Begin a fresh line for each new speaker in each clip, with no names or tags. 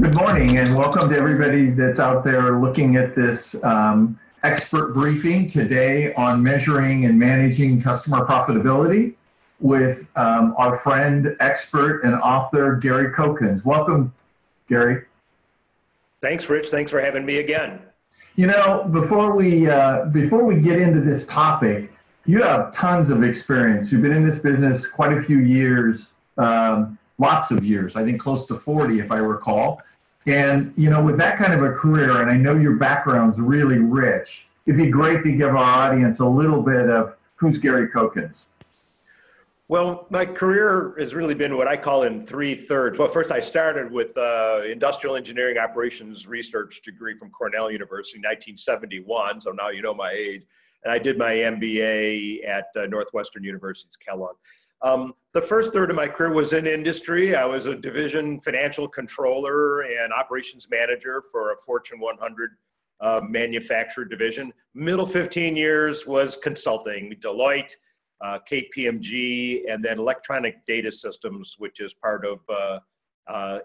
Good morning and welcome to everybody that's out there looking at this um, expert briefing today on measuring and managing customer profitability with um, our friend, expert, and author Gary Cokins. Welcome, Gary.
Thanks, Rich. Thanks for having me again.
You know, before we uh, before we get into this topic, you have tons of experience. You've been in this business quite a few years, um, lots of years. I think close to forty, if I recall. And, you know, with that kind of a career, and I know your background's really rich, it'd be great to give our audience a little bit of who's Gary Cokins.
Well, my career has really been what I call in three thirds. Well, first, I started with uh, industrial engineering operations research degree from Cornell University, 1971. So now you know my age. And I did my MBA at uh, Northwestern University's Kellogg. Um, the first third of my career was in industry. I was a division financial controller and operations manager for a Fortune 100 uh, manufacturer division. Middle 15 years was consulting, Deloitte, uh, KPMG, and then Electronic Data Systems, which is part of uh,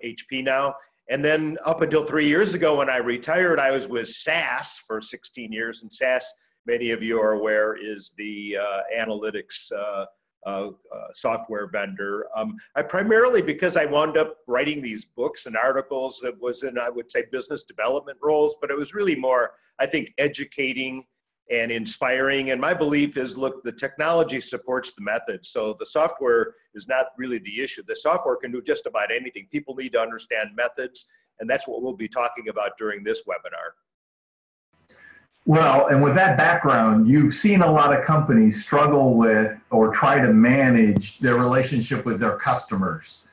HP uh, now. And then up until three years ago when I retired, I was with SAS for 16 years. And SAS, many of you are aware, is the uh, analytics uh, software vendor. Um, I primarily because I wound up writing these books and articles that was in I would say business development roles, but it was really more I think educating and inspiring. And my belief is, look, the technology supports the method, so the software is not really the issue. The software can do just about anything. People need to understand methods, and that's what we'll be talking about during this webinar.
Well, and with that background, you've seen a lot of companies struggle with or try to manage their relationship with their customers.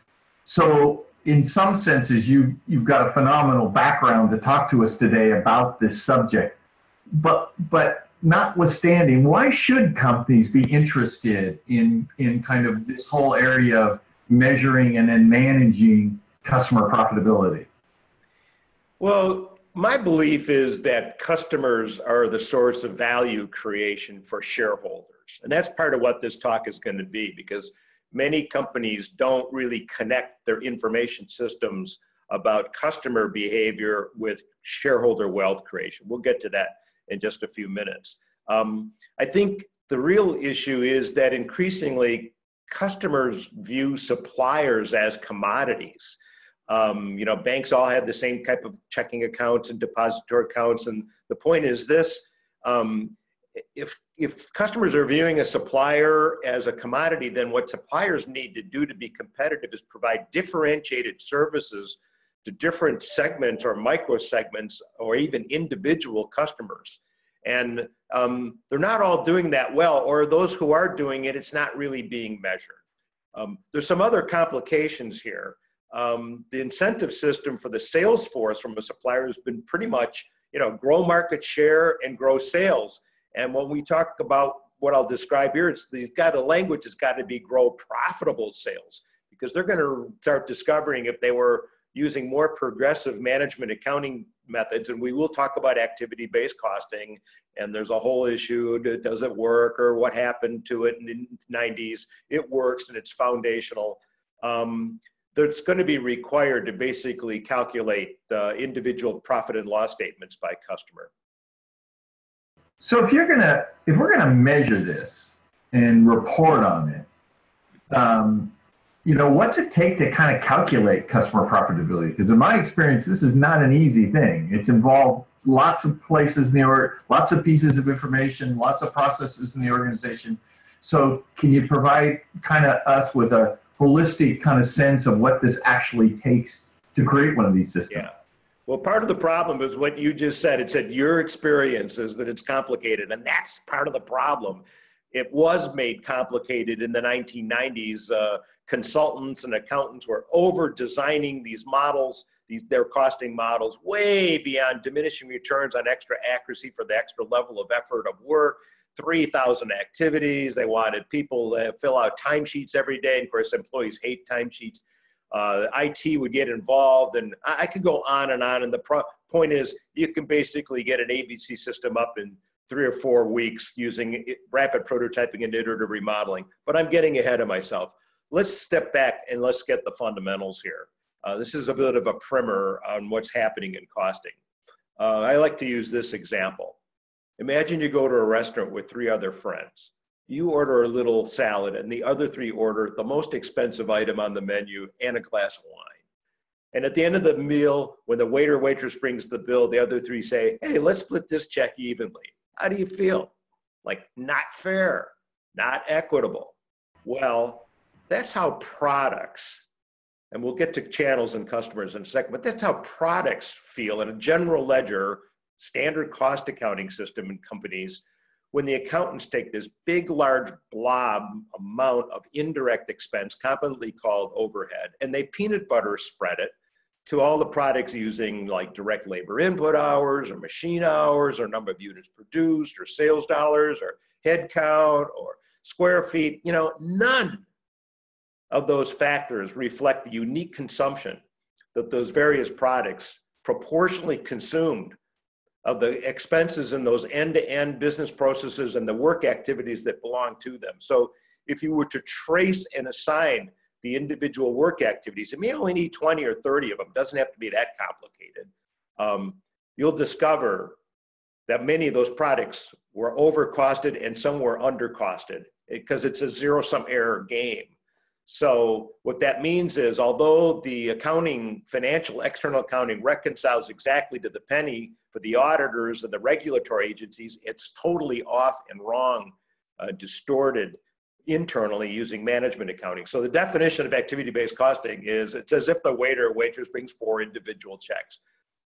So, in some senses, you've, you've got a phenomenal background to talk to us today about this subject. But, but notwithstanding, why should companies be interested in, in kind of this whole area of measuring and then managing customer profitability?
Well, my belief is that customers are the source of value creation for shareholders. And that's part of what this talk is going to be because many companies don't really connect their information systems about customer behavior with shareholder wealth creation. We'll get to that in just a few minutes. Um, I think the real issue is that increasingly customers view suppliers as commodities. Um, you know, banks all have the same type of checking accounts and depository accounts. And the point is this, um, if, if customers are viewing a supplier as a commodity, then what suppliers need to do to be competitive is provide differentiated services to different segments or micro segments or even individual customers. And um, they're not all doing that well, or those who are doing it, it's not really being measured. Um, there's some other complications here um, the incentive system for the sales force from a supplier has been pretty much, you know, grow market share and grow sales. And when we talk about what I'll describe here, it's the the language has got to be grow profitable sales because they're going to start discovering if they were using more progressive management accounting methods. And we will talk about activity-based costing and there's a whole issue does it work or what happened to it in the 90s it works and it's foundational. Um, that's going to be required to basically calculate the individual profit and loss statements by customer.
So if you're gonna, if we're gonna measure this and report on it, um, you know, what's it take to kind of calculate customer profitability? Because in my experience, this is not an easy thing. It's involved lots of places in the or lots of pieces of information, lots of processes in the organization. So can you provide kind of us with a holistic kind of sense of what this actually takes to create one of these systems.
Yeah. Well, part of the problem is what you just said. It said your experience is that it's complicated, and that's part of the problem. It was made complicated in the 1990s. Uh, consultants and accountants were over designing these models, these their costing models, way beyond diminishing returns on extra accuracy for the extra level of effort of work. 3,000 activities. They wanted people to fill out timesheets every day. And of course, employees hate timesheets. Uh, IT would get involved, and I, I could go on and on. And the pro- point is, you can basically get an ABC system up in three or four weeks using rapid prototyping and iterative remodeling. But I'm getting ahead of myself. Let's step back and let's get the fundamentals here. Uh, this is a bit of a primer on what's happening in costing. Uh, I like to use this example. Imagine you go to a restaurant with three other friends. You order a little salad, and the other three order the most expensive item on the menu and a glass of wine. And at the end of the meal, when the waiter waitress brings the bill, the other three say, Hey, let's split this check evenly. How do you feel? Like, not fair, not equitable. Well, that's how products, and we'll get to channels and customers in a second, but that's how products feel in a general ledger, standard cost accounting system in companies when the accountants take this big, large blob amount of indirect expense, commonly called overhead, and they peanut butter spread it to all the products using like direct labor input hours or machine hours or number of units produced or sales dollars or head count or square feet. You know, none of those factors reflect the unique consumption that those various products proportionally consumed of the expenses in those end-to-end business processes and the work activities that belong to them. So if you were to trace and assign the individual work activities, it may only need 20 or 30 of them, it doesn't have to be that complicated. Um, you'll discover that many of those products were overcosted and some were undercosted because it's a zero-sum error game. So what that means is, although the accounting, financial external accounting reconciles exactly to the penny for the auditors and the regulatory agencies, it's totally off and wrong, uh, distorted internally using management accounting. So the definition of activity-based costing is it's as if the waiter or waitress brings four individual checks.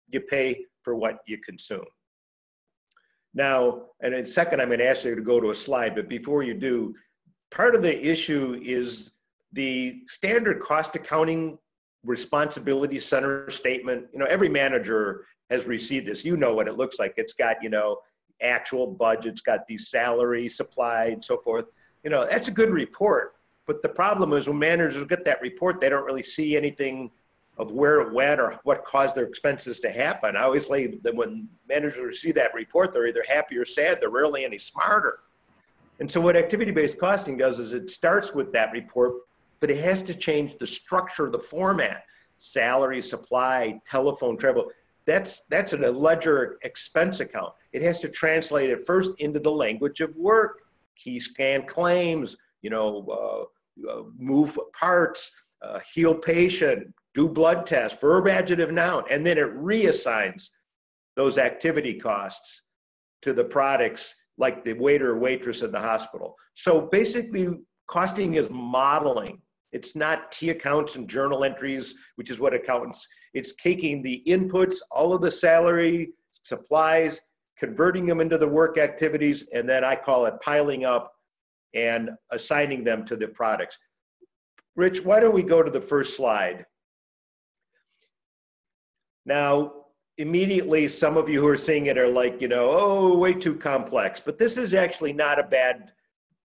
You pay for what you consume. Now, and in second, I'm going to ask you to go to a slide, but before you do, part of the issue is the standard cost accounting responsibility center statement. You know, every manager has received this. You know what it looks like. It's got, you know, actual budgets, got these salary, supply, and so forth. You know, that's a good report. But the problem is when managers get that report, they don't really see anything of where it went or what caused their expenses to happen. I always say that when managers see that report, they're either happy or sad. They're rarely any smarter. And so what activity-based costing does is it starts with that report, but it has to change the structure, the format, salary, supply, telephone, travel that's that's a ledger expense account. It has to translate it first into the language of work, key scan claims, you know, uh, uh, move parts, uh, heal patient, do blood test, verb, adjective, noun, and then it reassigns those activity costs to the products like the waiter or waitress in the hospital. So basically, costing is modeling. It's not T accounts and journal entries, which is what accountants it's taking the inputs, all of the salary, supplies, converting them into the work activities, and then I call it piling up and assigning them to the products. Rich, why don't we go to the first slide? Now, immediately, some of you who are seeing it are like, you know, oh, way too complex. But this is actually not a bad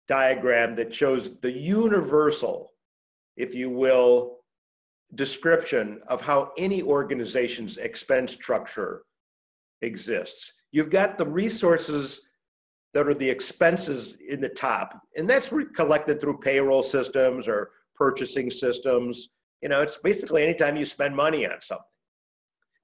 diagram that shows the universal, if you will, description of how any organization's expense structure exists. You've got the resources that are the expenses in the top, and that's collected through payroll systems or purchasing systems. You know, it's basically anytime you spend money on something.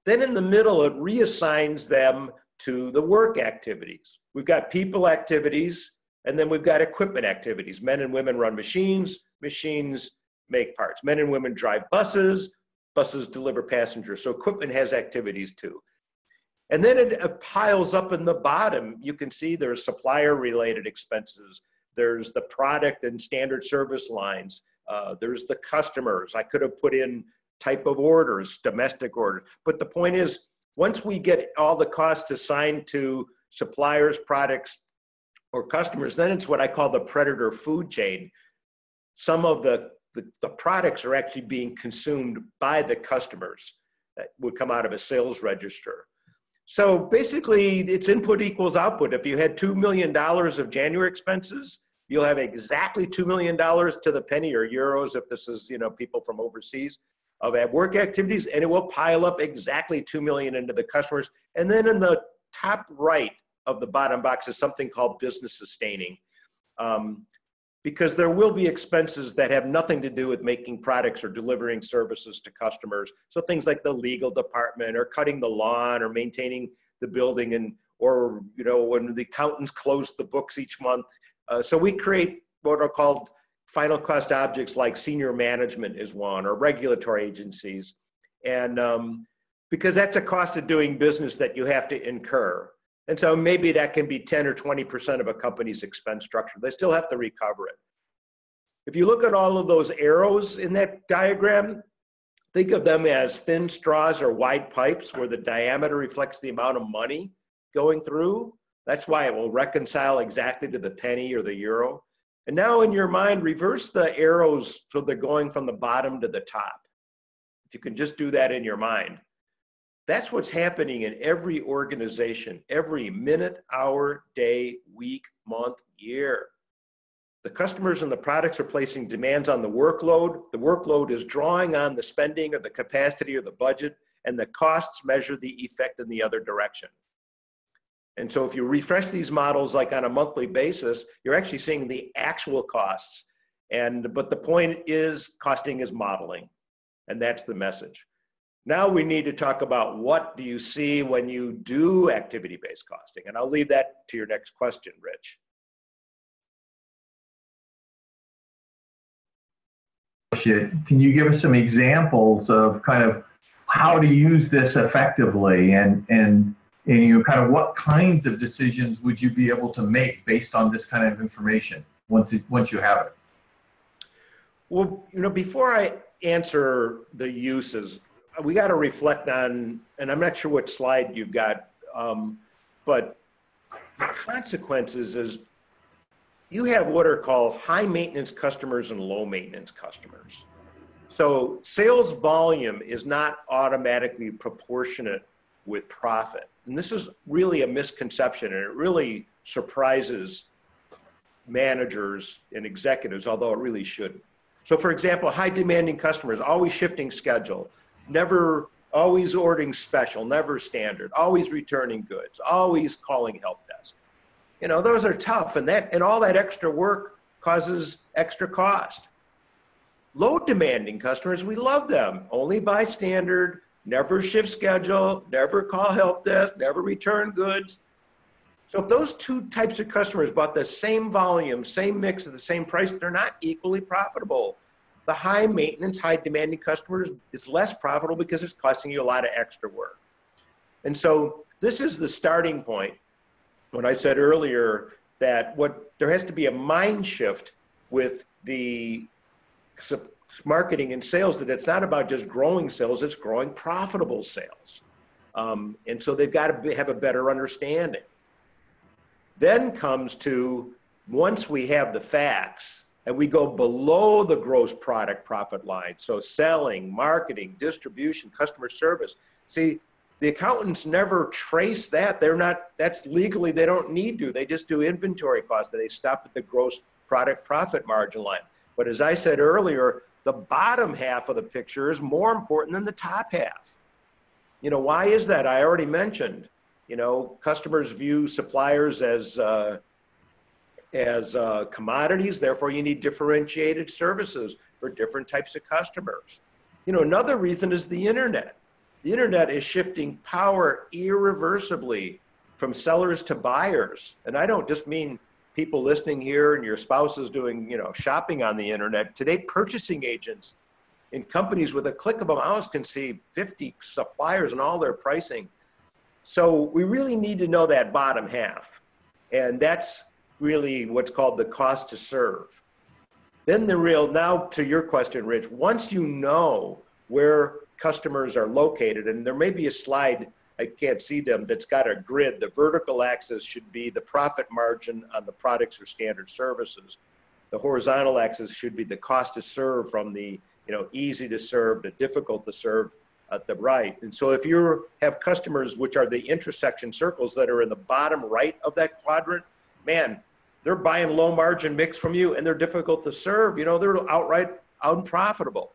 Then in the middle, it reassigns them to the work activities. We've got people activities, and then we've got equipment activities. Men and women run machines, machines make parts. Men and women drive buses, buses deliver passengers. So equipment has activities too. And then it piles up in the bottom. You can see there's supplier related expenses. There's the product and standard service lines. Uh, there's the customers. I could have put in type of orders, domestic orders. But the point is, once we get all the costs assigned to suppliers, products, or customers, then it's what I call the predator food chain. Some of the the, the products are actually being consumed by the customers that would come out of a sales register. So basically, it's input equals output. If you had $2 million of January expenses, you'll have exactly $2 million to the penny or euros if this is, you know, people from overseas of at work activities, and it will pile up exactly 2 million into the customers. And then in the top right of the bottom box is something called business sustaining. Um, because there will be expenses that have nothing to do with making products or delivering services to customers. So things like the legal department or cutting the lawn or maintaining the building and or you know when the accountants close the books each month. Uh, so we create what are called final cost objects like senior management is one or regulatory agencies. And um, because that's a cost of doing business that you have to incur. And so maybe that can be 10 or 20% of a company's expense structure. They still have to recover it. If you look at all of those arrows in that diagram, think of them as thin straws or wide pipes where the diameter reflects the amount of money going through. That's why it will reconcile exactly to the penny or the euro. And now in your mind, reverse the arrows so they're going from the bottom to the top. If you can just do that in your mind. That's what's happening in every organization, every minute, hour, day, week, month, year. The customers and the products are placing demands on the workload. The workload is drawing on the spending or the capacity or the budget, and the costs measure the effect in the other direction. And so if you refresh these models like on a monthly basis, you're actually seeing the actual costs. And but the point is costing is modeling. And that's the message. Now we need to talk about what do you see when you do activity-based costing? And I'll leave that to your next question, Rich.
Can you give us some examples of kind of how to use this effectively and, and, and you know, kind of what kinds of decisions would you be able to make based on this kind of information once, it, once you have it?
Well, you know, before I answer the uses, we got to reflect on, and I'm not sure what slide you've got, um, but the consequences is you have what are called high maintenance customers and low maintenance customers. So sales volume is not automatically proportionate with profit. And this is really a misconception and it really surprises managers and executives, although it really shouldn't. So for example, high demanding customers, always shifting schedule, never always ordering special, never standard, always returning goods, always calling help desk. You know, those are tough and that and all that extra work causes extra cost. Low demanding customers, we love them. Only buy standard, never shift schedule, never call help desk, never return goods. So if those two types of customers bought the same volume, same mix at the same price, they're not equally profitable. The high maintenance, high demanding customers is less profitable because it's costing you a lot of extra work. And so this is the starting point. When I said earlier that what there has to be a mind shift with the marketing and sales that it's not about just growing sales, it's growing profitable sales. Um, and so they've got to have a better understanding. Then comes to once we have the facts and we go below the gross product profit line, so selling, marketing, distribution, customer service. See, the accountants never trace that. They're not, that's legally, they don't need to. They just do inventory costs. They stop at the gross product profit margin line. But as I said earlier, the bottom half of the picture is more important than the top half. You know, why is that? I already mentioned, you know, customers view suppliers as, uh, as uh, commodities. Therefore, you need differentiated services for different types of customers. You know, another reason is the internet. The internet is shifting power irreversibly from sellers to buyers. And I don't just mean people listening here and your spouse is doing, you know, shopping on the internet. Today, purchasing agents in companies with a click of a mouse can see 50 suppliers and all their pricing. So we really need to know that bottom half. And that's really what's called the cost to serve. Then the real, now to your question, Rich, once you know where customers are located, and there may be a slide, I can't see them, that's got a grid. The vertical axis should be the profit margin on the products or standard services. The horizontal axis should be the cost to serve from the you know easy to serve to difficult to serve at the right. And so if you have customers which are the intersection circles that are in the bottom right of that quadrant, man, they're buying low margin mix from you and they're difficult to serve. You know, they're outright unprofitable.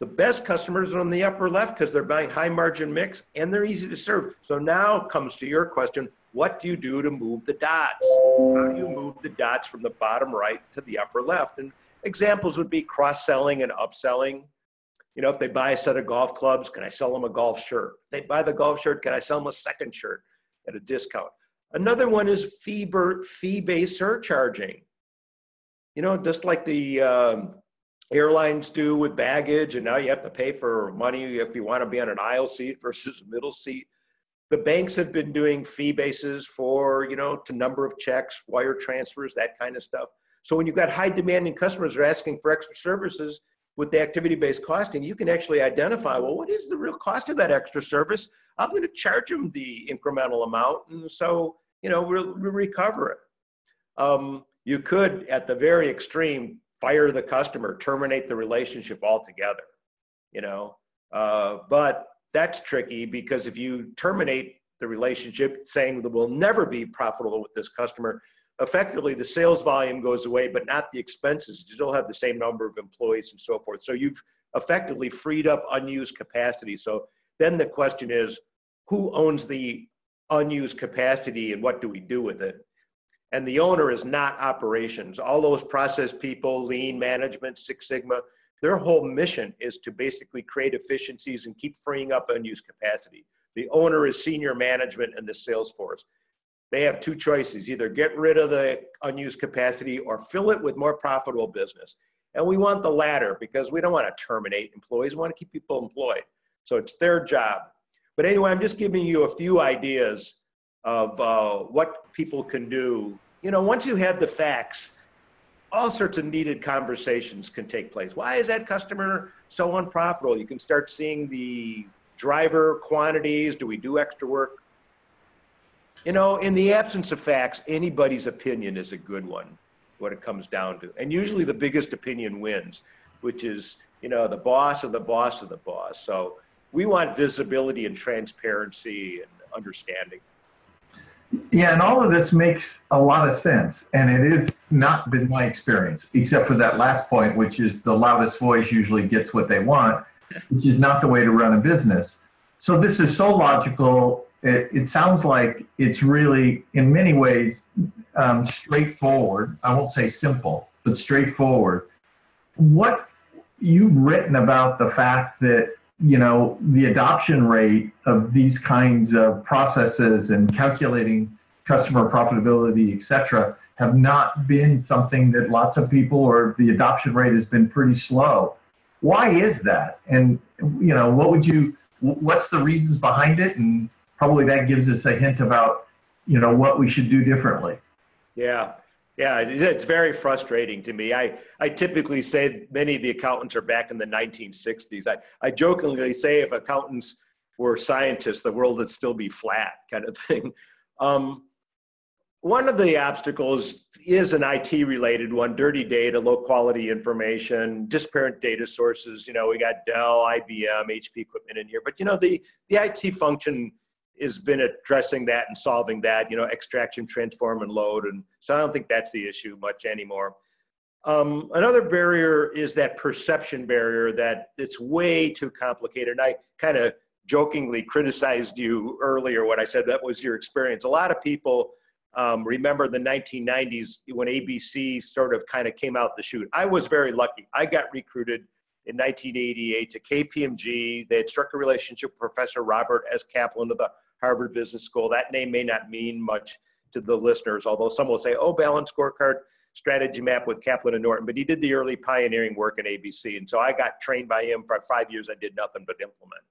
The best customers are on the upper left because they're buying high margin mix and they're easy to serve. So now comes to your question, what do you do to move the dots? How do you move the dots from the bottom right to the upper left? And examples would be cross selling and upselling. You know, if they buy a set of golf clubs, can I sell them a golf shirt? If they buy the golf shirt, can I sell them a second shirt at a discount? Another one is fee fee-based surcharging. You know, just like the um, airlines do with baggage, and now you have to pay for money if you want to be on an aisle seat versus a middle seat. The banks have been doing fee bases for, you know, to number of checks, wire transfers, that kind of stuff. So when you've got high demanding customers are asking for extra services with the activity-based costing, you can actually identify, well, what is the real cost of that extra service? I'm going to charge them the incremental amount, and so you know we'll, we'll recover it. Um, you could, at the very extreme, fire the customer, terminate the relationship altogether. You know, uh, but that's tricky because if you terminate the relationship, saying that we'll never be profitable with this customer, effectively the sales volume goes away, but not the expenses. You still have the same number of employees and so forth. So you've effectively freed up unused capacity. So then the question is, who owns the unused capacity and what do we do with it? And the owner is not operations. All those process people, lean management, Six Sigma, their whole mission is to basically create efficiencies and keep freeing up unused capacity. The owner is senior management and the sales force. They have two choices either get rid of the unused capacity or fill it with more profitable business. And we want the latter because we don't want to terminate employees, we want to keep people employed. So it's their job. But anyway, I'm just giving you a few ideas of uh, what people can do. You know, once you have the facts, all sorts of needed conversations can take place. Why is that customer so unprofitable? You can start seeing the driver quantities. Do we do extra work? You know, in the absence of facts, anybody's opinion is a good one, what it comes down to. And usually the biggest opinion wins, which is, you know, the boss of the boss of the boss. So we want visibility and transparency and understanding.
Yeah, and all of this makes a lot of sense. And it has not been my experience, except for that last point, which is the loudest voice usually gets what they want, which is not the way to run a business. So this is so logical. It, it sounds like it's really, in many ways, um, straightforward. I won't say simple, but straightforward. What you've written about the fact that you know, the adoption rate of these kinds of processes and calculating customer profitability, et cetera, have not been something that lots of people or the adoption rate has been pretty slow. Why is that? And, you know, what would you, what's the reasons behind it? And probably that gives us a hint about, you know, what we should do differently.
Yeah. Yeah, it's very frustrating to me. I, I typically say many of the accountants are back in the 1960s. I, I jokingly say if accountants were scientists, the world would still be flat, kind of thing. Um, one of the obstacles is an IT related one dirty data, low quality information, disparate data sources. You know, we got Dell, IBM, HP equipment in here, but you know, the, the IT function has been addressing that and solving that, you know, extraction, transform, and load. And so I don't think that's the issue much anymore. Um, another barrier is that perception barrier that it's way too complicated. And I kind of jokingly criticized you earlier when I said that was your experience. A lot of people um, remember the 1990s when ABC sort of kind of came out the chute. I was very lucky. I got recruited in 1988 to KPMG. They had struck a relationship with Professor Robert S. Kaplan of the Harvard Business School. That name may not mean much to the listeners, although some will say, oh, balance scorecard strategy map with Kaplan and Norton, but he did the early pioneering work in ABC. And so I got trained by him for five years. I did nothing but implement.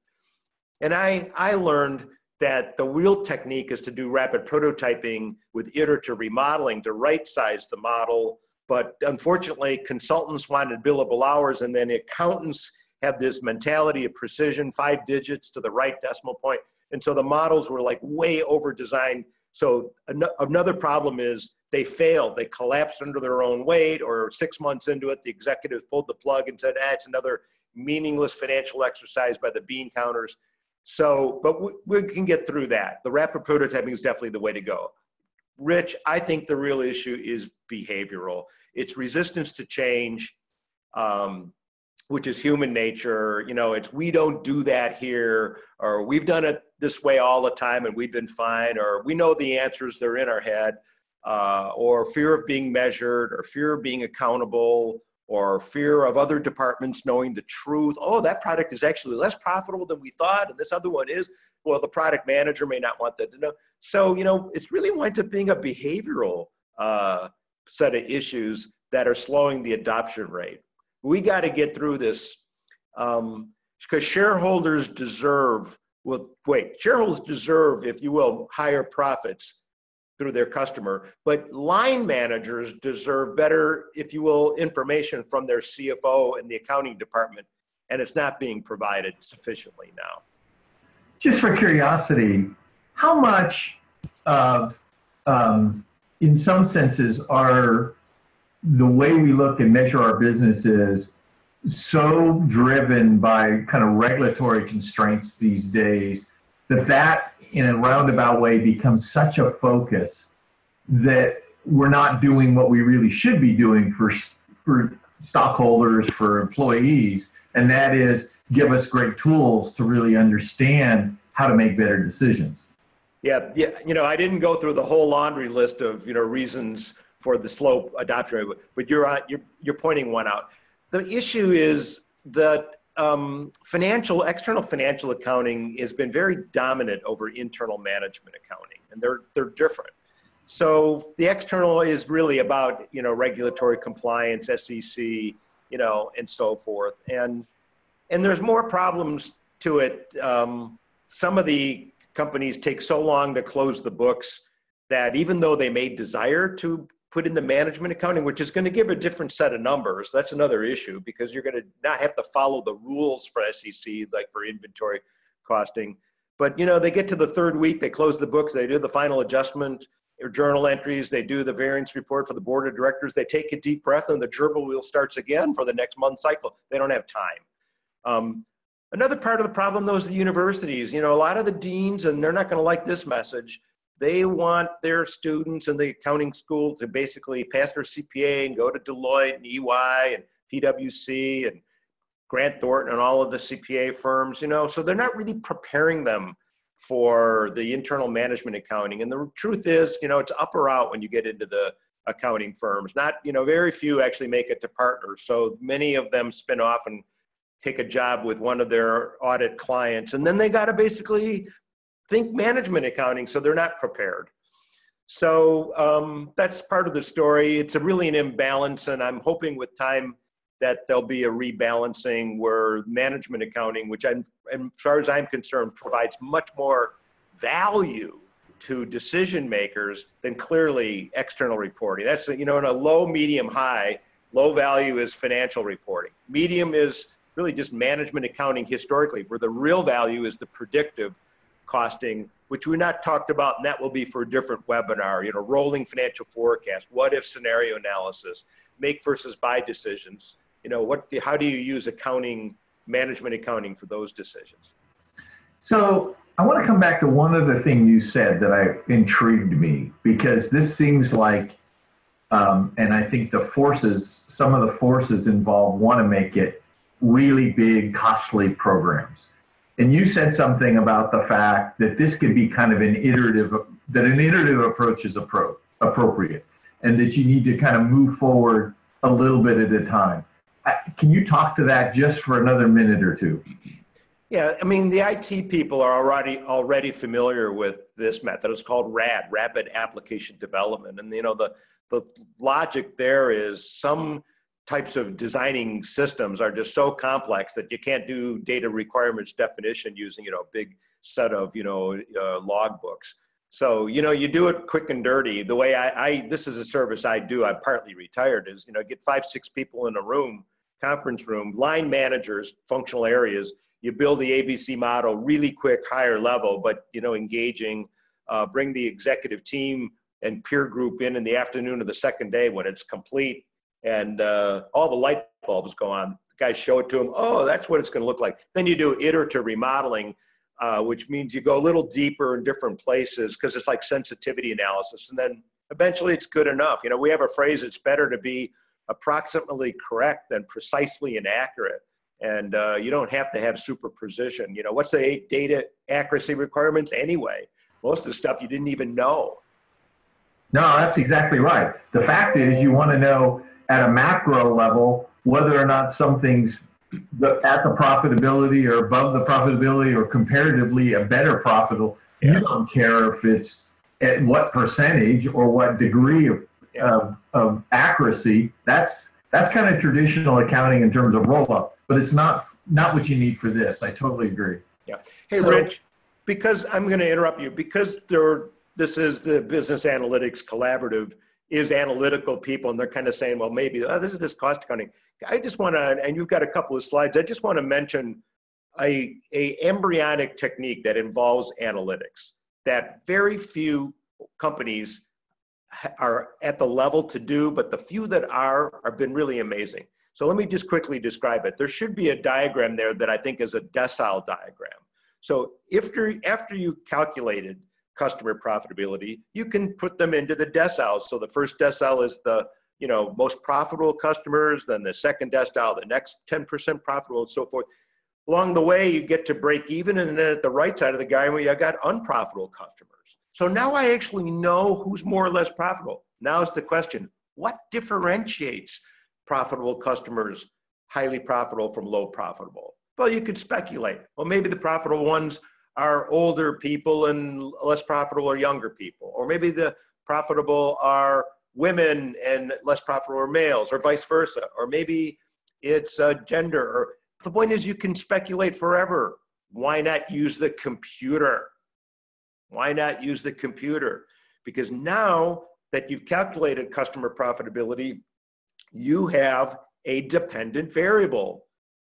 And I, I learned that the real technique is to do rapid prototyping with iterative remodeling to right size the model. But unfortunately, consultants wanted billable hours, and then accountants have this mentality of precision, five digits to the right decimal point. And so the models were like way over designed. So an- another problem is they failed. They collapsed under their own weight, or six months into it, the executives pulled the plug and said, ah, it's another meaningless financial exercise by the bean counters. So, but we, we can get through that. The rapid prototyping is definitely the way to go. Rich, I think the real issue is behavioral. It's resistance to change. Um, which is human nature. You know, it's we don't do that here, or we've done it this way all the time and we've been fine, or we know the answers, they're in our head, uh, or fear of being measured, or fear of being accountable, or fear of other departments knowing the truth. Oh, that product is actually less profitable than we thought, and this other one is. Well, the product manager may not want that to know. So, you know, it's really wind up being a behavioral uh, set of issues that are slowing the adoption rate we got to get through this um, because shareholders deserve well wait shareholders deserve if you will higher profits through their customer but line managers deserve better if you will information from their cfo and the accounting department and it's not being provided sufficiently now.
Just for curiosity how much of um, in some senses are the way we look and measure our business is so driven by kind of regulatory constraints these days that that in a roundabout way becomes such a focus that we're not doing what we really should be doing for for stockholders for employees and that is give us great tools to really understand how to make better decisions.
Yeah yeah you know i didn't go through the whole laundry list of you know reasons for the slow adoption rate, but you're, you're, you're pointing one out. The issue is that um, financial, external financial accounting has been very dominant over internal management accounting, and they're, they're different. So the external is really about, you know, regulatory compliance, SEC, you know, and so forth. And, and there's more problems to it. Um, some of the companies take so long to close the books that even though they may desire to put in the management accounting, which is going to give a different set of numbers. That's another issue because you're going to not have to follow the rules for SEC, like for inventory costing. But you know, they get to the third week, they close the books, they do the final adjustment or journal entries, they do the variance report for the board of directors, they take a deep breath, and the gerbil wheel starts again for the next month cycle. They don't have time. Um, another part of the problem, though, is the universities. You know, a lot of the deans, and they're not going to like this message they want their students in the accounting school to basically pass their CPA and go to Deloitte and EY and PwC and Grant Thornton and all of the CPA firms, you know, so they're not really preparing them for the internal management accounting. And the truth is, you know, it's up or out when you get into the accounting firms. Not, you know, very few actually make it to partners. So many of them spin off and take a job with one of their audit clients. And then they got to basically think management accounting, so they're not prepared. So um, that's part of the story. It's really an imbalance, and I'm hoping with time that there'll be a rebalancing where management accounting, which I'm, as far as I'm concerned, provides much more value to decision makers than clearly external reporting. That's you know in a low, medium, high. Low value is financial reporting. Medium is really just management accounting historically, where the real value is the predictive costing, which we not talked about, and that will be for a different webinar. You know, rolling financial forecast, what if scenario analysis, make versus buy decisions. You know, what? How do you use accounting, management accounting for those decisions?
So I want to come back to one other thing you said that I intrigued me because this seems like, um, and I think the forces, some of the forces involved want to make it really big, costly programs. And you said something about the fact that this could be kind of an iterative, that an iterative approach is appro- appropriate, and that you need to kind of move forward a little bit at a time. Can you talk to that just for another minute or two?
Yeah, I mean the IT people are already already familiar with this method. It's called RAD, Rapid Application Development, and you know the the logic there is some types of designing systems are just so complex that you can't do data requirements definition using you know a big set of you know uh, log books so you know you do it quick and dirty. The way I, I this is a service i do. I'm partly retired is you know get five six people in a room conference room line managers functional areas. You build the abc model really quick higher level but you know engaging uh, bring the executive team and peer group in in the afternoon of the second day when it's complete and uh, all the light bulbs go on. The guys show it to them. Oh, that's what it's going to look like. Then you do iterative remodeling, uh, which means you go a little deeper in different places because it's like sensitivity analysis. And then eventually it's good enough. You know, we have a phrase, it's better to be approximately correct than precisely inaccurate. and uh, you don't have to have super precision. You know, what's the data accuracy requirements anyway? Most of the stuff you didn't even know.
No, that's exactly right. The fact is, you want to know at a macro level whether or not something's at the profitability or above the profitability or comparatively a better profitable. Yeah. You don't care if it's at what percentage or what degree of, of, of accuracy. That's that's kind of traditional accounting in terms of roll up, but it's not not what you need for this. I totally agree.
Yeah. Hey, so, Rich, because I'm going to interrupt you because there this is the business analytics collaborative is analytical people and they're kind of saying well maybe oh, this is this cost accounting i just want to and you've got a couple of slides. I just want to mention a, a embryonic technique that involves analytics that very few companies are at the level to do but the few that are have been really amazing. So let me just quickly describe it. There should be a diagram there that i think is a decile diagram. So after after you calculated customer profitability, you can put them into the deciles. So the first decile is the you know most profitable customers, then the second decile, the next 10% profitable, and so forth. Along the way, you get to break even, and then at the right side of the guy, you got unprofitable customers. So now I actually know who's more or less profitable. Now is the question: What differentiates profitable customers, highly profitable from low profitable? Well, you could speculate. Well, maybe the profitable ones are older people and less profitable are younger people. Or maybe the profitable are women and less profitable are males, or vice versa. Or maybe it's uh, gender. Or the point is, you can speculate forever. Why not use the computer? Why not use the computer? Because now that you've calculated customer profitability, you have a dependent variable.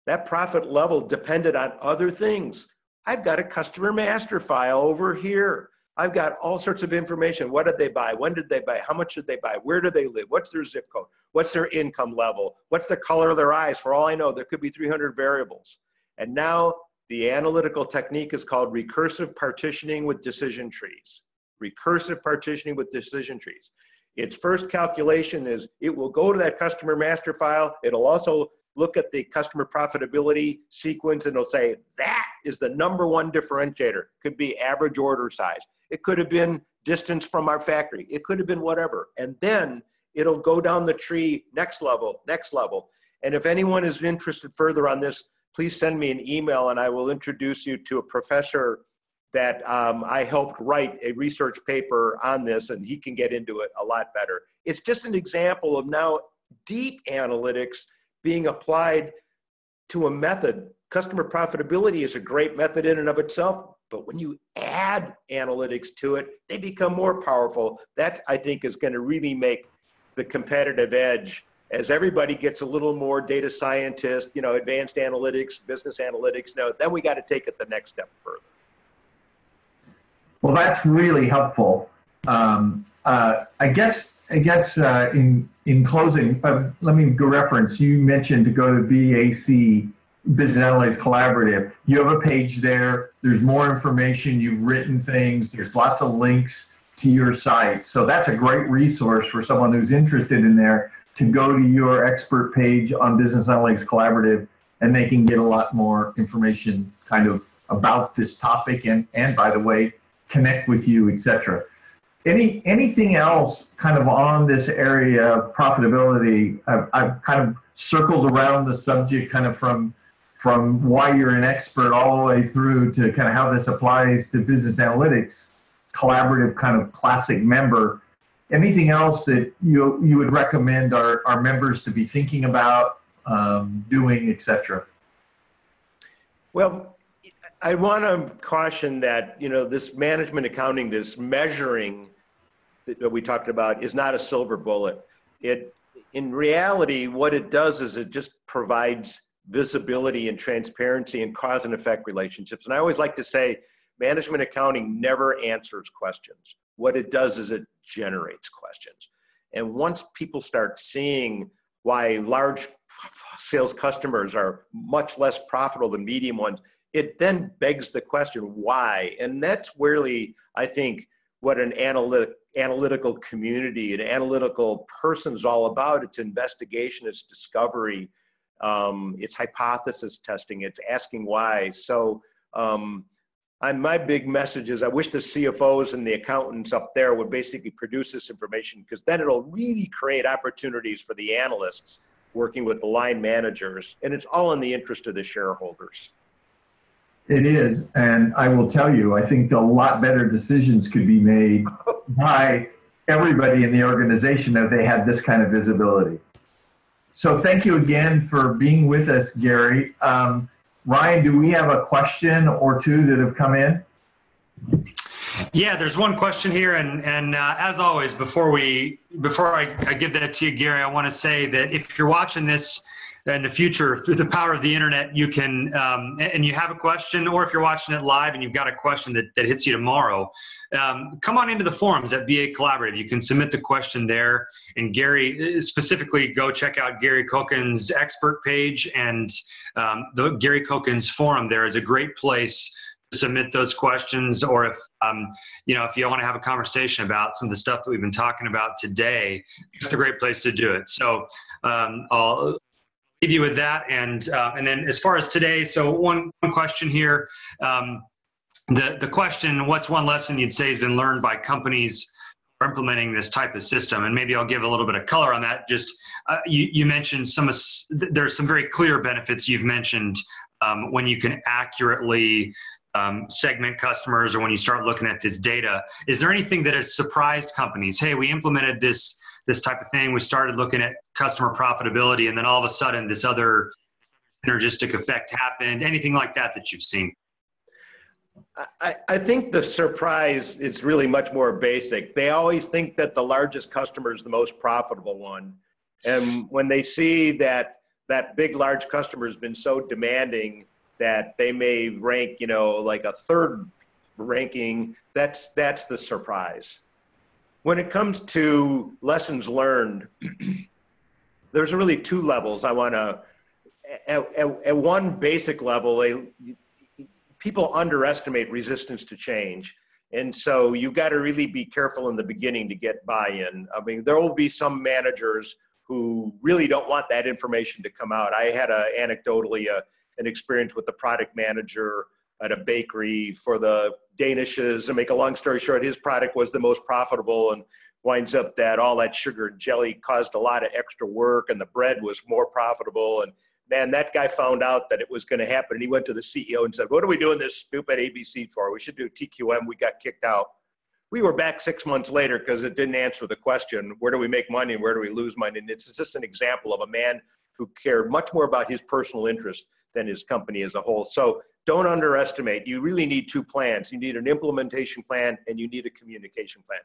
That profit level depended on other things I've got a customer master file over here. I've got all sorts of information. What did they buy? When did they buy? How much did they buy? Where do they live? What's their zip code? What's their income level? What's the color of their eyes? For all I know, there could be 300 variables. And now the analytical technique is called recursive partitioning with decision trees. Recursive partitioning with decision trees. Its first calculation is it will go to that customer master file. It'll also look at the customer profitability sequence and it'll say that is the number one differentiator. Could be average order size. It could have been distance from our factory. It could have been whatever. And then it'll go down the tree next level, next level. And if anyone is interested further on this, please send me an email and I will introduce you to a professor that um, I helped write a research paper on this and he can get into it a lot better. It's just an example of now deep analytics being applied to a method. Customer profitability is a great method in and of itself, but when you add analytics to it, they become more powerful. That I think is going to really make the competitive edge as everybody gets a little more data scientist, you know, advanced analytics, business analytics. No, then we got to take it the next step further.
Well, that's really helpful. Um, uh, I guess I guess uh, in in closing, uh, let me go reference. You mentioned to go to BAC Business Analytics Collaborative. You have a page there. There's more information. You've written things. There's lots of links to your site. So that's a great resource for someone who's interested in there to go to your expert page on Business Analytics Collaborative, and they can get a lot more information, kind of about this topic, and and by the way, connect with you, etc. Any anything else kind of on this area of profitability? I've, I've kind of circled around the subject kind of from from why you're an expert all the way through to kind of how this applies to business analytics, collaborative kind of classic member. Anything else that you you would recommend our, our members to be thinking about um, doing, etc.
Well, I want to caution that you know this management accounting, this measuring that we talked about is not a silver bullet. It, in reality, what it does is it just provides visibility and transparency and cause and effect relationships. And I always like to say, management accounting never answers questions. What it does is it generates questions. And once people start seeing why large sales customers are much less profitable than medium ones, it then begs the question why. And that's really, I think, what an analytic analytical community, an analytical person is all about. It's investigation, it's discovery. Um, it's hypothesis testing. It's asking why. So um, and my big message is I wish the CFOs and the accountants up there would basically produce this information because then it'll really create opportunities for the analysts working with the line managers, and it's all in the interest of the shareholders.
It is, and I will tell you, I think a lot better decisions could be made by everybody in the organization if they had this kind of visibility. So thank you again for being with us, Gary. Um, Ryan, do we have a question or two that have come in?
Yeah, there's one question here, and and uh, as always, before we before I, I give that to you, Gary, I want to say that if you're watching this in the future through the power of the internet, you can um, and you have a question, or if you're watching it live and you've got a question that, that hits you tomorrow, um, come on into the forums at BA Collaborative. You can submit the question there, and Gary specifically go check out Gary Cokins' expert page and um, the Gary Cokins' forum. There is a great place to submit those questions or if um, you know if you want to have a conversation about some of the stuff that we've been talking about today it's a great place to do it so um, i'll leave you with that. And uh, and then as far as today so one, one question here um, the the question what's one lesson you'd say has been learned by companies implementing this type of system? And maybe i'll give a little bit of color on that. Just uh, you, you mentioned some there's some very clear benefits you've mentioned um, when you can accurately um, segment customers or when you start looking at this data. Is there anything that has surprised companies? Hey we implemented this this type of thing we started looking at customer profitability and then all of a sudden this other synergistic effect happened anything like that that you've seen
I, I think the surprise is really much more basic. They always think that the largest customer is the most profitable one. And when they see that that big, large customer has been so demanding that they may rank, you know, like a third ranking, that's that's the surprise. When it comes to lessons learned, there's really two levels. I want to, at, at, at, one basic level, they, people underestimate resistance to change. And so you've got to really be careful in the beginning to get buy-in. I mean, there will be some managers who really don't want that information to come out. I had a, anecdotally a, an experience with the product manager at a bakery for the Danishes. And make a long story short, his product was the most profitable and winds up that all that sugar and jelly caused a lot of extra work and the bread was more profitable. And man, that guy found out that it was going to happen. And he went to the CEO and said, What are we doing this stupid ABC for? We should do TQM. We got kicked out. We were back six months later because it didn't answer the question where do we make money and where do we lose money? And it's just an example of a man who cared much more about his personal interest than his company as a whole. So don't underestimate. You really need two plans. You need an implementation plan and you need a communication plan.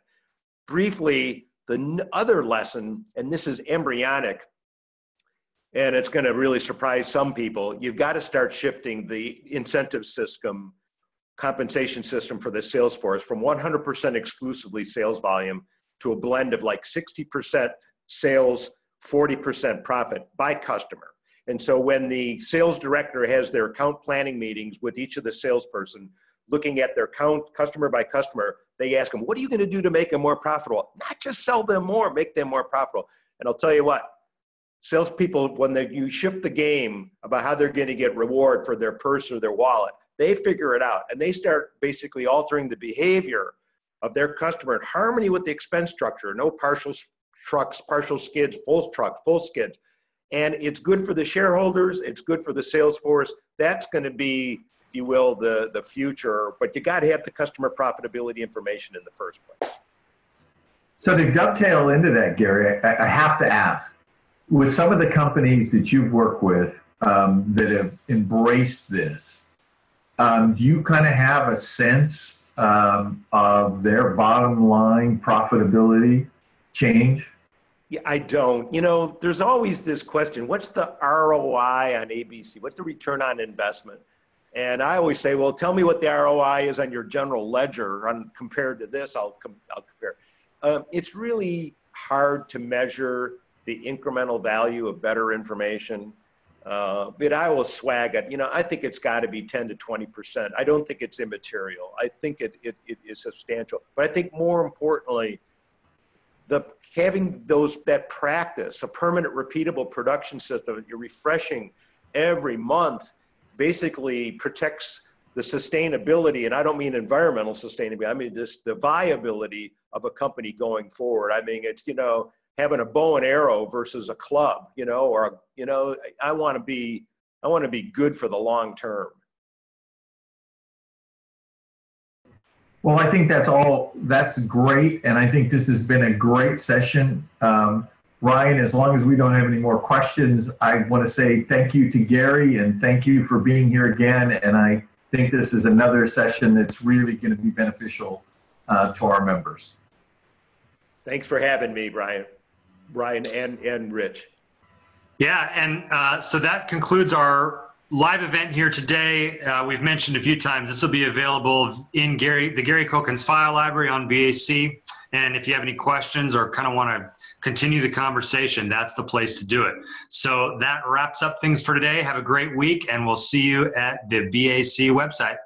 Briefly, the other lesson, and this is embryonic, and it's going to really surprise some people, you've got to start shifting the incentive system, compensation system for the sales force from 100% exclusively sales volume to a blend of like 60% sales, 40% profit by customer. And so when the sales director has their account planning meetings with each of the salesperson, looking at their count customer by customer, they ask them, what are you going to do to make them more profitable? Not just sell them more, make them more profitable. And I'll tell you what, salespeople, when they, you shift the game about how they're going to get reward for their purse or their wallet, they figure it out and they start basically altering the behavior of their customer in harmony with the expense structure. No partial trucks, partial skids, full truck, full skids and it's good for the shareholders it's good for the sales force. That's going to be if you will the the future but you got to have the customer profitability information in the first place.
So to dovetail into that gary i, I have to ask with some of the companies that you've worked with um, that have embraced this um, do you kind of have a sense um, of their bottom line profitability change
yeah, I don't. You know, there's always this question what's the ROI on ABC? What's the return on investment? And I always say, well, tell me what the ROI is on your general ledger on, compared to this. I'll, com- I'll compare. Um, it's really hard to measure the incremental value of better information. Uh, but I will swag it. You know, I think it's got to be 10 to 20%. I don't think it's immaterial. I think it, it, it is substantial. But I think more importantly, the having those that practice, a permanent repeatable production system that you're refreshing every month basically protects the sustainability, and I don't mean environmental sustainability, I mean just the viability of a company going forward. I mean, it's, you know, having a bow and arrow versus a club, you know, or, you know, I want to be, I want to be good for the long term.
Well, I think that's all, that's great. And I think this has been a great session. Um, Ryan, as long as we don't have any more questions, I want to say thank you to Gary and thank you for being here again. And I think this is another session that's really going to be beneficial uh, to our members.
Thanks for having me, Brian, Brian and, and Rich.
Yeah, and uh, so that concludes our live event here today. Uh, we've mentioned a few times this will be available in Gary the Gary Cokins file library on BAC. And if you have any questions or kind of want to continue the conversation, that's the place to do it. So that wraps up things for today. Have a great week, and we'll see you at the BAC website.